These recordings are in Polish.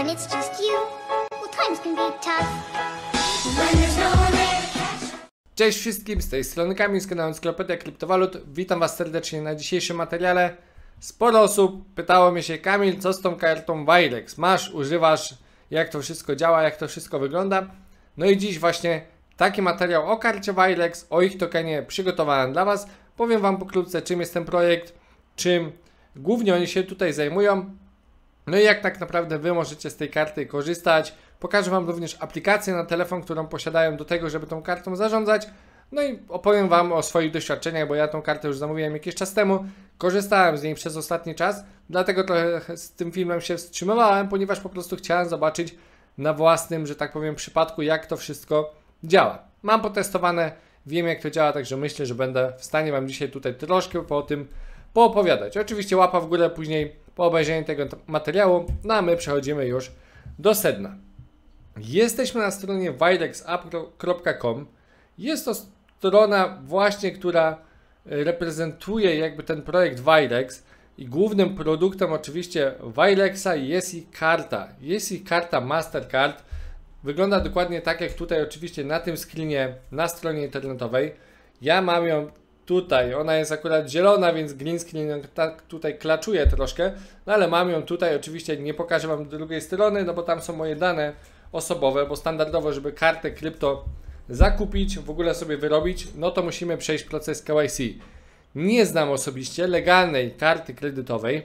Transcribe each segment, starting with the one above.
when it's just you, well, times can be tough. When there's no one Cześć wszystkim, z tej strony Kamil z kanału Encyklopedię Kryptowalut. Witam Was serdecznie na dzisiejszym materiale. Sporo osób pytało mnie się, Kamil, co z tą kartą Wirex? Masz, używasz, jak to wszystko działa, jak to wszystko wygląda? No i dziś właśnie taki materiał o karcie Wirex, o ich tokenie przygotowałem dla Was. Powiem Wam pokrótce, czym jest ten projekt, czym głównie oni się tutaj zajmują. No i jak tak naprawdę Wy możecie z tej karty korzystać. Pokażę Wam również aplikację na telefon, którą posiadają do tego, żeby tą kartą zarządzać. No i opowiem Wam o swoich doświadczeniach, bo ja tą kartę już zamówiłem jakiś czas temu. Korzystałem z niej przez ostatni czas, dlatego trochę z tym filmem się wstrzymywałem, ponieważ po prostu chciałem zobaczyć na własnym, że tak powiem, przypadku, jak to wszystko działa. Mam potestowane, wiem jak to działa, także myślę, że będę w stanie Wam dzisiaj tutaj troszkę po tym poopowiadać. Oczywiście łapa w górę później po obejrzeniu tego materiału, no a my przechodzimy już do sedna. Jesteśmy na stronie wirexapp.com. Jest to strona właśnie, która e, reprezentuje jakby ten projekt Wirex i głównym produktem oczywiście Wirexa jest ich karta. Jest ich karta Mastercard. Wygląda dokładnie tak jak tutaj oczywiście na tym screenie na stronie internetowej. Ja mam ją tutaj, ona jest akurat zielona, więc green screen tak tutaj klaczuje troszkę, no ale mam ją tutaj, oczywiście nie pokażę Wam drugiej strony, no bo tam są moje dane osobowe, bo standardowo, żeby kartę krypto zakupić, w ogóle sobie wyrobić, no to musimy przejść proces KYC. Nie znam osobiście legalnej karty kredytowej,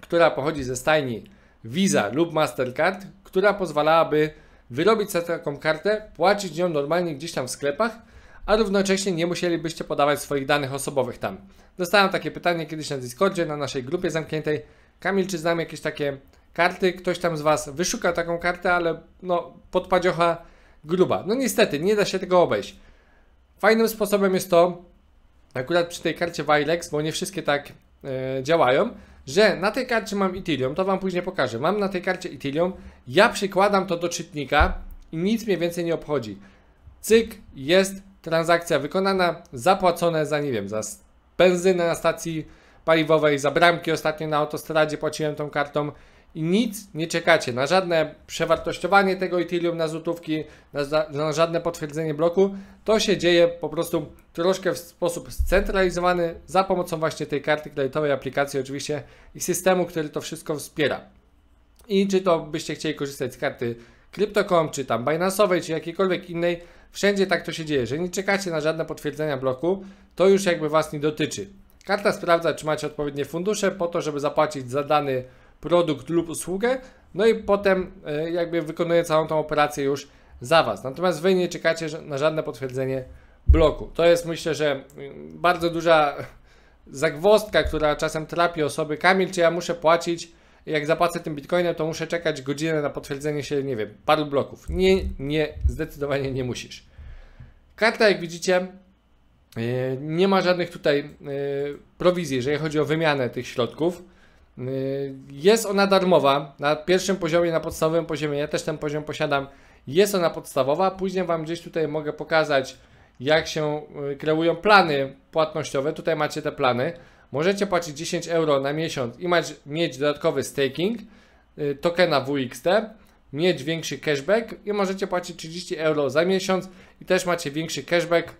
która pochodzi ze stajni Visa lub Mastercard, która pozwalałaby wyrobić sobie taką kartę, płacić nią normalnie gdzieś tam w sklepach, a równocześnie nie musielibyście podawać swoich danych osobowych tam. Dostałem takie pytanie kiedyś na Discordzie, na naszej grupie zamkniętej. Kamil, czy znam jakieś takie karty? Ktoś tam z Was wyszuka taką kartę, ale no, podpadziocha gruba. No niestety, nie da się tego obejść. Fajnym sposobem jest to, akurat przy tej karcie Wilex, bo nie wszystkie tak e, działają, że na tej karcie mam Ethereum, to Wam później pokażę. Mam na tej karcie Ethereum, ja przykładam to do czytnika i nic mnie więcej nie obchodzi. Cyk, jest transakcja wykonana, zapłacone za, nie wiem, za benzynę na stacji paliwowej, za bramki ostatnio na autostradzie płaciłem tą kartą i nic nie czekacie na żadne przewartościowanie tego Ethereum na złotówki, na, na żadne potwierdzenie bloku. To się dzieje po prostu troszkę w sposób scentralizowany za pomocą właśnie tej karty kredytowej, aplikacji oczywiście i systemu, który to wszystko wspiera. I czy to byście chcieli korzystać z karty Crypto.com, czy tam Binance'owej, czy jakiejkolwiek innej, wszędzie tak to się dzieje. Że nie czekacie na żadne potwierdzenia bloku, to już jakby Was nie dotyczy. Karta sprawdza, czy macie odpowiednie fundusze po to, żeby zapłacić za dany produkt lub usługę, no i potem e, jakby wykonuje całą tą operację już za Was. Natomiast Wy nie czekacie na żadne potwierdzenie bloku. To jest myślę, że mm, bardzo duża zagwozdka, która czasem trapi osoby. Kamil, czy ja muszę płacić, jak zapłacę tym bitcoinem, to muszę czekać godzinę na potwierdzenie się, nie wiem, paru bloków. Nie, nie, zdecydowanie nie musisz. Karta, jak widzicie, yy, nie ma żadnych tutaj yy, prowizji, jeżeli chodzi o wymianę tych środków. Yy, Jest ona darmowa na pierwszym poziomie, na podstawowym poziomie. Ja też ten poziom posiadam. Jest ona podstawowa. Później Wam gdzieś tutaj mogę pokazać, jak się kreują plany płatnościowe. Tutaj macie te plany. Możecie płacić 10 euro na miesiąc i mać, mieć dodatkowy staking y, tokena WXT, mieć większy cashback i możecie płacić 30 euro za miesiąc i też macie większy cashback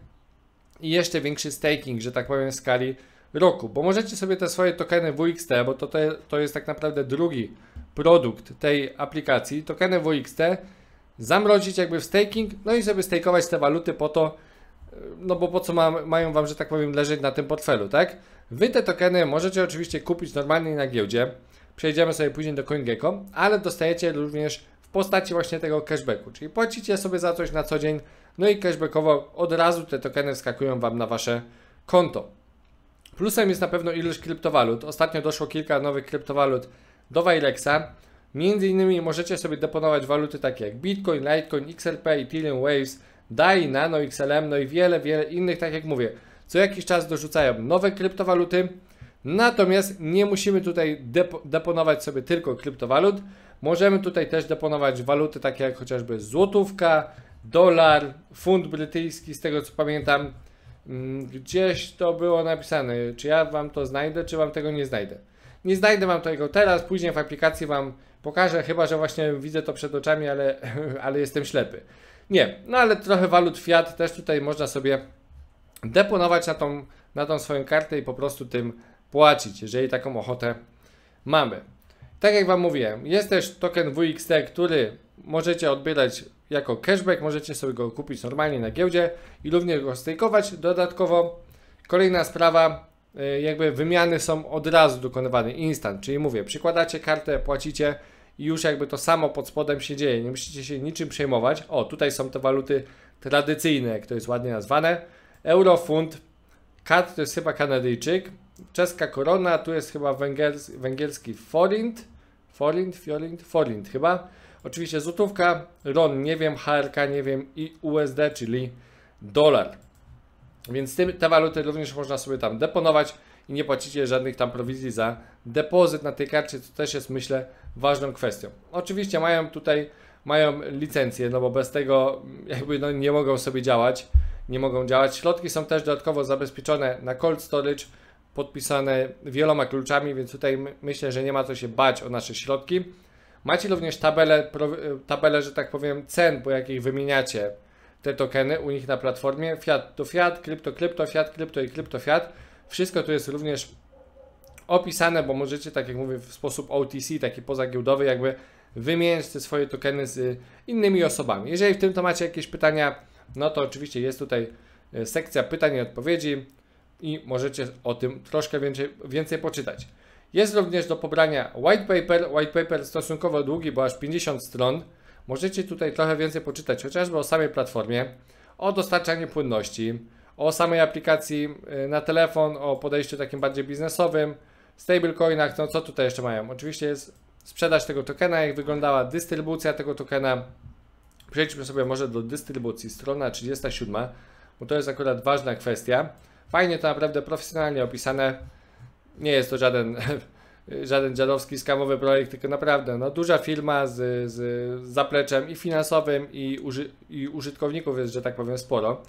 i jeszcze większy staking, że tak powiem, w skali roku. Bo możecie sobie te swoje tokeny WXT, bo to, to, jest tak naprawdę drugi produkt tej aplikacji, tokeny WXT zamrozić jakby w staking, no i sobie stakeować te waluty po to, no bo po co ma, mają Wam, że tak powiem, leżeć na tym portfelu, tak? Wy te tokeny możecie oczywiście kupić normalnie na giełdzie, przejdziemy sobie później do CoinGecko, ale dostajecie również w postaci właśnie tego cashbacku, czyli płacicie sobie za coś na co dzień, no i cashbackowo od razu te tokeny wskakują Wam na Wasze konto. Plusem jest na pewno ilość kryptowalut. Ostatnio doszło kilka nowych kryptowalut do Wirexa. Między innymi możecie sobie deponować waluty takie jak Bitcoin, Litecoin, XRP, Ethereum, Waves, DAI, Nano, XLM, no i wiele, wiele innych, tak jak mówię. Co jakiś czas dorzucają nowe kryptowaluty, natomiast nie musimy tutaj depo deponować sobie tylko kryptowalut. Możemy tutaj też deponować waluty takie jak chociażby złotówka, dolar, funt brytyjski, z tego co pamiętam. Mm, Gdzieś to było napisane. Czy ja wam to znajdę, czy wam tego nie znajdę? Nie znajdę Wam tego teraz, później w aplikacji Wam pokażę, chyba że właśnie widzę to przed oczami, ale, ale jestem ślepy. Nie, no ale trochę walut fiat też tutaj można sobie deponować na tą, na tą swoją kartę i po prostu tym płacić, jeżeli taką ochotę mamy. Tak jak Wam mówiłem, jest też token WXT, który możecie odbierać jako cashback, możecie sobie go kupić normalnie na giełdzie i również go stakeować. Dodatkowo kolejna sprawa, y, jakby wymiany są od razu dokonywane, instant, czyli mówię, przykładacie kartę, płacicie i już jakby to samo pod spodem się dzieje, nie musicie się niczym przejmować. O, tutaj są te waluty tradycyjne, jak to jest ładnie nazwane. Euro, funt, kat to jest chyba Kanadyjczyk, czeska korona, tu jest chyba węgiels węgierski forint, forint, forint, forint chyba. Oczywiście złotówka, RON nie wiem, HRK nie wiem i USD, czyli dolar. Więc tym, te waluty również można sobie tam deponować i nie płacicie żadnych tam prowizji za depozyt na tej karcie, co też jest myślę ważną kwestią. Oczywiście mają tutaj mają licencję, no bo bez tego jakby no, nie mogą sobie działać, nie mogą działać. Środki są też dodatkowo zabezpieczone na cold storage, podpisane wieloma kluczami, więc tutaj myślę, że nie ma co się bać o nasze środki. Macie również tabelę, tabelę, że tak powiem, cen, po jakich wymieniacie te tokeny u nich na platformie. Fiat to fiat, krypto, krypto, fiat, krypto i krypto, fiat. Wszystko tu jest również opisane, bo możecie, tak jak mówię, w sposób OTC, taki pozagiełdowy, jakby wymieniać te swoje tokeny z innymi osobami. Jeżeli w tym temacie jakieś pytania, no to oczywiście jest tutaj e, sekcja pytań i odpowiedzi i możecie o tym troszkę więcej, więcej poczytać. Jest również do pobrania white paper, white paper stosunkowo długi, bo aż 50 stron. Możecie tutaj trochę więcej poczytać, chociażby o samej platformie, o dostarczaniu płynności, o samej aplikacji y, na telefon, o podejściu takim bardziej biznesowym, stablecoinach, no co tutaj jeszcze mają? Oczywiście jest sprzedaż tego tokena, jak wyglądała dystrybucja tego tokena. Przejdźmy sobie może do dystrybucji, strona 37, bo to jest akurat ważna kwestia. Fajnie to naprawdę profesjonalnie opisane. Nie jest to żaden, żaden dziadowski skamowy projekt, tylko naprawdę no, duża firma z, z zapleczem i finansowym, i, uży, i użytkowników jest, że tak powiem, sporo.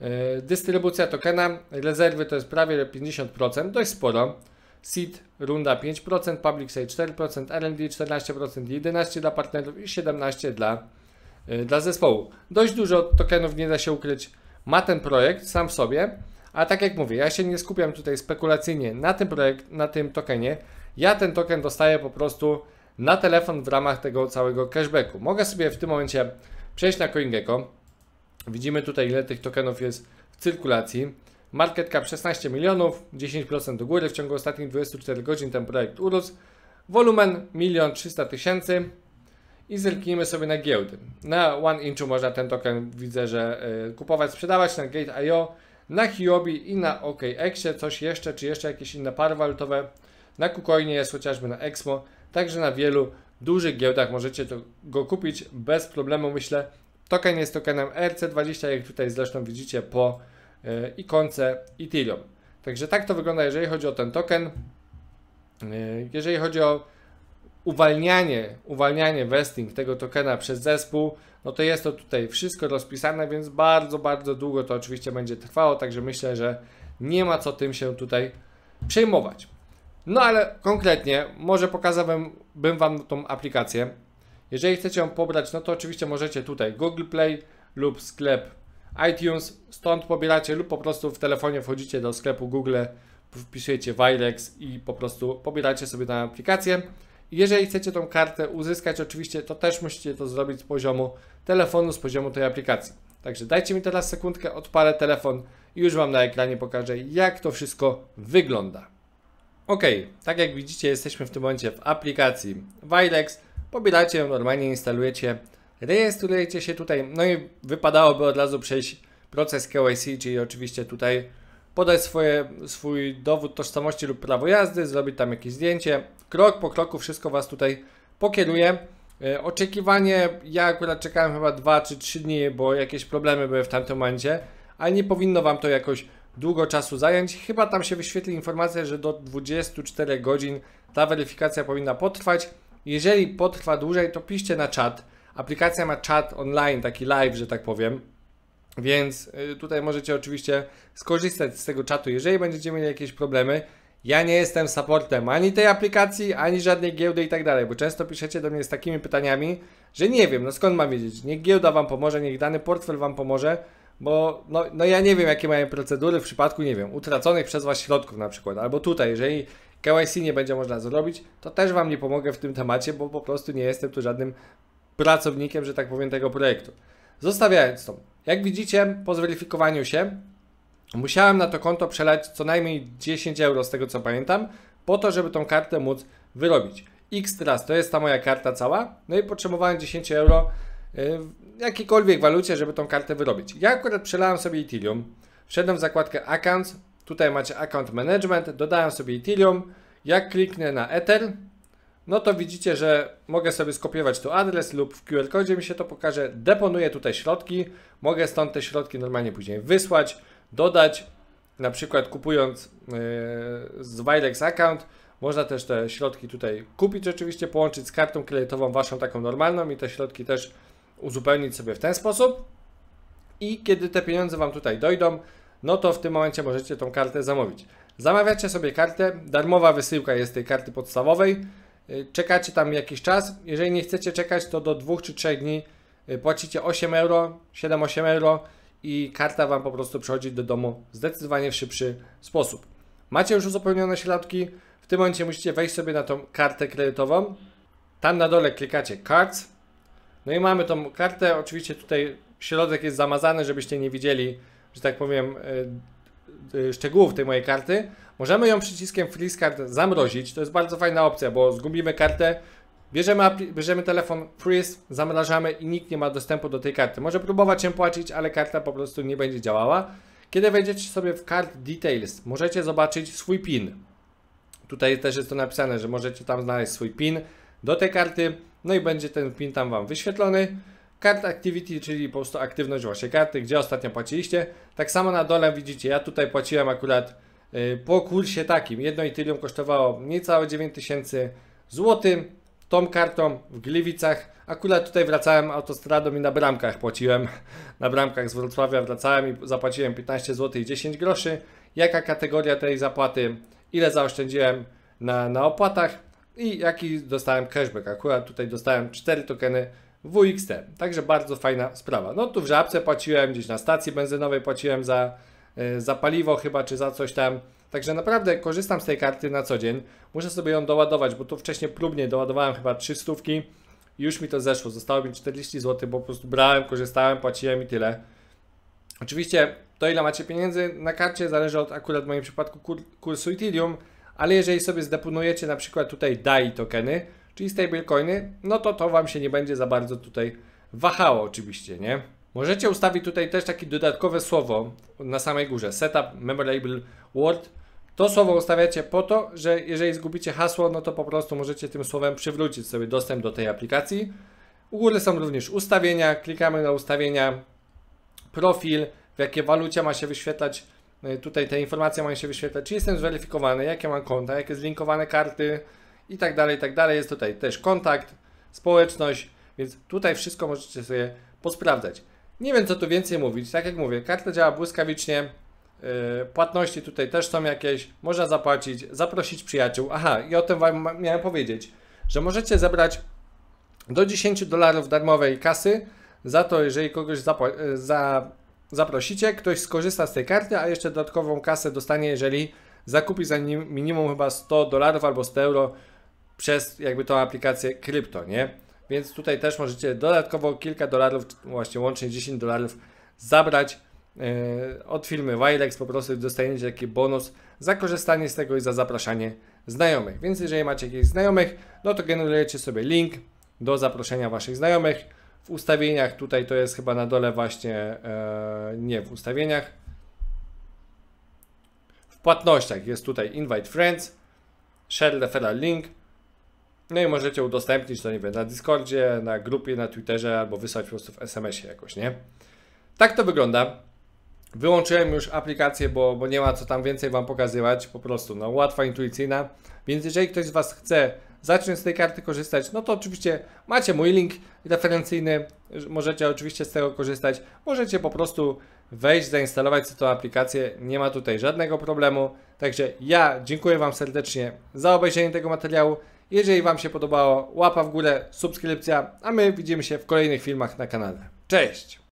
Yy, dystrybucja tokena, rezerwy to jest prawie 50%, dość sporo. Seed runda 5%, Public Sale 4%, R&D 14%, 11% dla partnerów i 17% dla, dla zespołu. Dość dużo tokenów nie da się ukryć ma ten projekt sam w sobie, a tak jak mówię, ja się nie skupiam tutaj spekulacyjnie na tym projekt, na tym tokenie. Ja ten token dostaję po prostu na telefon w ramach tego całego cashbacku. Mogę sobie w tym momencie przejść na CoinGecko. Widzimy tutaj ile tych tokenów jest w cyrkulacji. Market cap 16 milionów, 10% do góry. W ciągu ostatnich 24 godzin ten projekt urósł. Wolumen 1 300 tysięcy. I zerknijmy sobie na giełdy. Na One Inchu można ten token, widzę, że y, kupować, sprzedawać na Gate.io na Hiobi i na OKExie, coś jeszcze, czy jeszcze jakieś inne pary walutowe. Na KuCoinie jest chociażby na Exmo, także na wielu dużych giełdach możecie to, go kupić bez problemu, myślę. Token jest tokenem ERC20, jak tutaj zresztą widzicie po y, ikonce Ethereum. Także tak to wygląda, jeżeli chodzi o ten token. Y, jeżeli chodzi o uwalnianie, uwalnianie vesting tego tokena przez zespół, no to jest to tutaj wszystko rozpisane, więc bardzo, bardzo długo to oczywiście będzie trwało, także myślę, że nie ma co tym się tutaj przejmować. No ale konkretnie, może pokazałbym bym Wam tą aplikację. Jeżeli chcecie ją pobrać, no to oczywiście możecie tutaj Google Play lub sklep iTunes, stąd pobieracie lub po prostu w telefonie wchodzicie do sklepu Google, wpisujecie Wirex i po prostu pobieracie sobie tę aplikację. Jeżeli chcecie tą kartę uzyskać, oczywiście to też musicie to zrobić z poziomu telefonu, z poziomu tej aplikacji. Także dajcie mi teraz sekundkę, odpalę telefon i już Wam na ekranie pokażę, jak to wszystko wygląda. Ok, tak jak widzicie, jesteśmy w tym momencie w aplikacji Wilex. Pobieracie ją, normalnie instalujecie, rejestrujecie się tutaj, no i wypadałoby od razu przejść proces KYC, czyli oczywiście tutaj podać swoje, swój dowód tożsamości lub prawo jazdy, zrobić tam jakieś zdjęcie. Krok po kroku wszystko Was tutaj pokieruje. E, oczekiwanie, ja akurat czekałem chyba 2 czy 3 dni, bo jakieś problemy były w tamtym momencie, ale nie powinno Wam to jakoś długo czasu zająć. Chyba tam się wyświetli informacja, że do 24 godzin ta weryfikacja powinna potrwać. Jeżeli potrwa dłużej, to piszcie na czat. Aplikacja ma czat online, taki live, że tak powiem. Więc y, tutaj możecie oczywiście skorzystać z tego czatu, jeżeli będziecie mieli jakieś problemy. Ja nie jestem supportem ani tej aplikacji, ani żadnej giełdy i tak dalej, bo często piszecie do mnie z takimi pytaniami, że nie wiem, no skąd mam wiedzieć, niech giełda wam pomoże, niech dany portfel wam pomoże, bo no, no ja nie wiem, jakie mają procedury w przypadku, nie wiem, utraconych przez was środków na przykład, albo tutaj, jeżeli KYC nie będzie można zrobić, to też wam nie pomogę w tym temacie, bo po prostu nie jestem tu żadnym pracownikiem, że tak powiem, tego projektu. Zostawiając to, jak widzicie, po zweryfikowaniu się, musiałem na to konto przelać co najmniej 10 euro, z tego co pamiętam, po to, żeby tą kartę móc wyrobić. X teraz to jest ta moja karta cała, no i potrzebowałem 10 euro y, w jakiejkolwiek walucie, żeby tą kartę wyrobić. Ja akurat przelałem sobie Ethereum, wszedłem w zakładkę Accounts, tutaj macie Account Management, dodałem sobie Ethereum, jak kliknę na Ether, no to widzicie, że mogę sobie skopiować tu adres lub w QR kodzie mi się to pokaże, deponuję tutaj środki, mogę stąd te środki normalnie później wysłać, dodać, na przykład kupując yy, z Wilex account, można też te środki tutaj kupić oczywiście, połączyć z kartą kredytową waszą taką normalną i te środki też uzupełnić sobie w ten sposób. I kiedy te pieniądze wam tutaj dojdą, no to w tym momencie możecie tą kartę zamówić. Zamawiacie sobie kartę, darmowa wysyłka jest tej karty podstawowej. Y, czekacie tam jakiś czas. Jeżeli nie chcecie czekać, to do 2 czy 3 dni y, płacicie 8 euro, 7-8 euro i karta Wam po prostu przychodzi do domu zdecydowanie w szybszy sposób. Macie już uzupełnione środki, w tym momencie musicie wejść sobie na tą kartę kredytową. Tam na dole klikacie Cards. No i mamy tą kartę, oczywiście tutaj środek jest zamazany, żebyście nie widzieli, że tak powiem, yy, szczegółów tej mojej karty. Możemy ją przyciskiem Freeze Card zamrozić. To jest bardzo fajna opcja, bo zgubimy kartę, bierzemy, bierzemy telefon Freeze, zamrażamy i nikt nie ma dostępu do tej karty. Może próbować się płacić, ale karta po prostu nie będzie działała. Kiedy wejdziecie sobie w Card Details, możecie zobaczyć swój PIN. Tutaj też jest to napisane, że możecie tam znaleźć swój PIN do tej karty, no i będzie ten PIN tam Wam wyświetlony. Card Activity, czyli po prostu aktywność Waszej karty, gdzie ostatnio płaciliście. Tak samo na dole widzicie, ja tutaj płaciłem akurat Y, po kursie takim. Jedno Ethereum kosztowało niecałe 9000 zł. Tą kartą w Gliwicach. Akurat tutaj wracałem autostradą i na bramkach płaciłem. Na bramkach z Wrocławia wracałem i zapłaciłem 15 zł i 10 groszy. Jaka kategoria tej zapłaty? Ile zaoszczędziłem na, na opłatach? I jaki dostałem cashback? Akurat tutaj dostałem 4 tokeny WXT. Także bardzo fajna sprawa. No tu w Żabce płaciłem, gdzieś na stacji benzynowej płaciłem za E, za paliwo chyba, czy za coś tam. Także naprawdę korzystam z tej karty na co dzień. Muszę sobie ją doładować, bo tu wcześniej próbnie doładowałem chyba 300 i już mi to zeszło. Zostało mi 40 zł, bo po prostu brałem, korzystałem, płaciłem i tyle. Oczywiście to ile macie pieniędzy na karcie zależy od akurat w moim przypadku kur, kursu Ethereum, ale jeżeli sobie zdeponujecie na przykład tutaj DAI tokeny, czyli stablecoiny, no to to Wam się nie będzie za bardzo tutaj wahało oczywiście, nie? Możecie ustawić tutaj też takie dodatkowe słowo na samej górze, setup memorable word. To słowo ustawiacie po to, że jeżeli zgubicie hasło, no to po prostu możecie tym słowem przywrócić sobie dostęp do tej aplikacji. U góry są również ustawienia, klikamy na ustawienia, profil, w jakie walucie ma się wyświetlać, y, tutaj te informacje mają się wyświetlać, czy jestem zweryfikowany, jakie mam konta, jakie zlinkowane karty i tak dalej, i tak dalej. Jest tutaj też kontakt, społeczność, więc tutaj wszystko możecie sobie posprawdzać. Nie wiem co tu więcej mówić. Tak jak mówię, karta działa błyskawicznie. Yy, płatności tutaj też są jakieś. Można zapłacić, zaprosić przyjaciół. Aha, i o tym Wam miałem powiedzieć, że możecie zebrać do 10 dolarów darmowej kasy za to, jeżeli kogoś yy, za zaprosicie, ktoś skorzysta z tej karty, a jeszcze dodatkową kasę dostanie, jeżeli zakupi za nim minimum chyba 100 dolarów albo 100 euro przez jakby tą aplikację krypto, nie? Więc tutaj też możecie dodatkowo kilka dolarów, właśnie łącznie 10 dolarów zabrać od firmy Wilex. Po prostu dostaniecie taki bonus za korzystanie z tego i za zapraszanie znajomych. Więc jeżeli macie jakichś znajomych, no to generujecie sobie link do zaproszenia waszych znajomych. W ustawieniach tutaj to jest chyba na dole właśnie, yy, nie w ustawieniach. W płatnościach jest tutaj invite friends, share referral link, no i możecie udostępnić to, nie wiem, na Discordzie, na grupie, na Twitterze albo wysłać po prostu w SMS-ie jakoś, nie? Tak to wygląda. Wyłączyłem już aplikację, bo, bo nie ma co tam więcej Wam pokazywać, po prostu, no łatwa, intuicyjna. Więc jeżeli ktoś z Was chce zacząć z tej karty korzystać, no to oczywiście macie mój link referencyjny, że możecie oczywiście z tego korzystać. Możecie po prostu wejść, zainstalować tą aplikację, nie ma tutaj żadnego problemu. Także ja dziękuję Wam serdecznie za obejrzenie tego materiału. Jeżeli Wam się podobało, łapa w górę, subskrypcja, a my widzimy się w kolejnych filmach na kanale. Cześć!